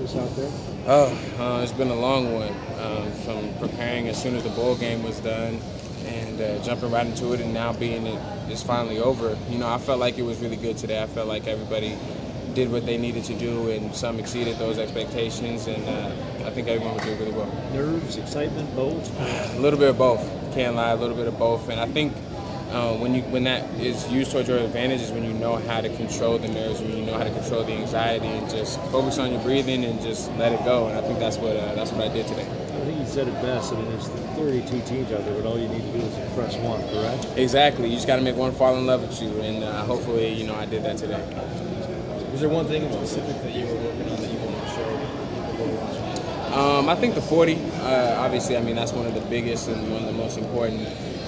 out there? Oh, uh, it's been a long one. Um, from preparing as soon as the bowl game was done, and uh, jumping right into it, and now being it is finally over. You know, I felt like it was really good today. I felt like everybody did what they needed to do, and some exceeded those expectations, and uh, I think everyone would do really well. Nerves, excitement, both? A little bit of both. Can't lie, a little bit of both, and I think. Uh, when you when that is used towards your advantage is when you know how to control the nerves, when you know how to control the anxiety, and just focus on your breathing and just let it go. And I think that's what uh, that's what I did today. I think you said it best. I mean, there's 32 teams out there, but all you need to do is impress one, correct? Exactly. You just got to make one fall in love with you, and uh, hopefully, you know, I did that today. Was there one thing in specific that you were working on that you wanted to show people who were watching? Um, I think the 40, uh, obviously, I mean, that's one of the biggest and one of the most important.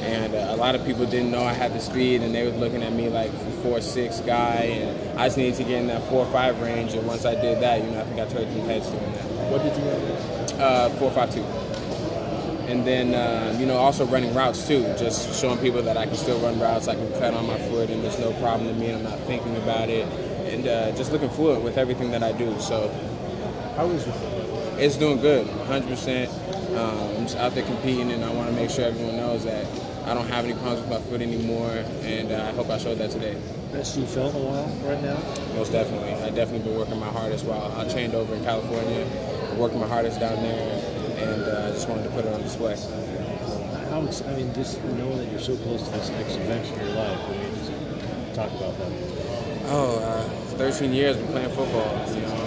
And uh, a lot of people didn't know I had the speed, and they were looking at me like a four six guy, and I just needed to get in that four five range. And once I did that, you know, I think I turned some heads doing that. What did you have? Uh, four five two. And then, uh, you know, also running routes too, just showing people that I can still run routes, I can cut on my foot, and there's no problem to me, and I'm not thinking about it, and uh, just looking fluid with everything that I do. So How is your foot? It's doing good, 100%. Um, I'm just out there competing, and I want to make sure everyone knows that I don't have any problems with my foot anymore, and uh, I hope I showed that today. Best you felt in a while right now? Most definitely. I definitely been working my hardest while I trained over in California, working my hardest down there, and uh, I just wanted to put it on display. How, I mean, just knowing that you're so close to this next adventure in your life, I mean, just talk about that. Oh, uh, 13 years of playing football, you know,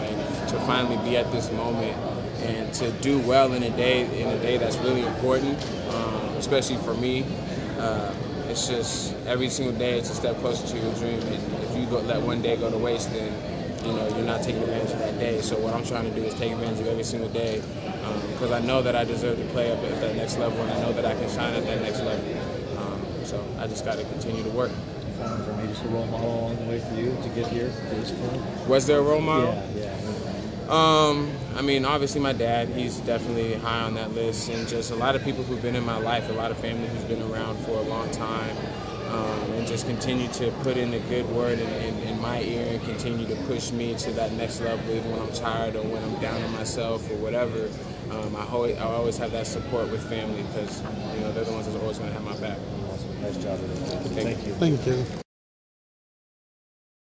to finally be at this moment and to do well in a day in a day that's really important, um, especially for me. Uh, it's just every single day it's a step closer to your dream, and if you go, let one day go to waste, then you know you're not taking advantage of that day. So what I'm trying to do is take advantage of every single day because I know that I deserve to play up at that next level, and I know that I can shine at that next level. Um, so I just got to continue to work. For me just a role model along the way for you to get here to this point? Was there a role model? Yeah, yeah. Um, I mean, obviously my dad, he's definitely high on that list, and just a lot of people who've been in my life, a lot of family who's been around for a long time, um, and just continue to put in a good word in, in, in my ear and continue to push me to that next level, even when I'm tired or when I'm down on myself or whatever. Um, I, always, I always have that support with family because you know they're the ones that are always going to have my back. Awesome. Nice job. Thank Thank you. Thank you, Kevin.